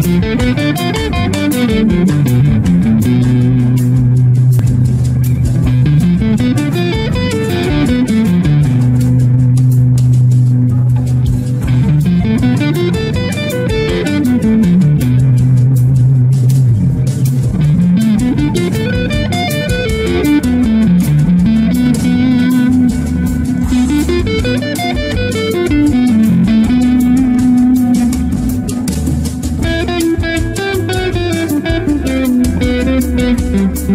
Música Thank